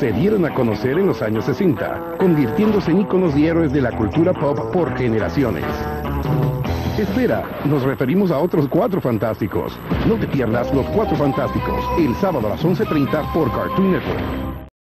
se dieron a conocer en los años 60, convirtiéndose en íconos y héroes de la cultura pop por generaciones. Espera, nos referimos a otros cuatro fantásticos. No te pierdas los cuatro fantásticos, el sábado a las 11.30 por Cartoon Network.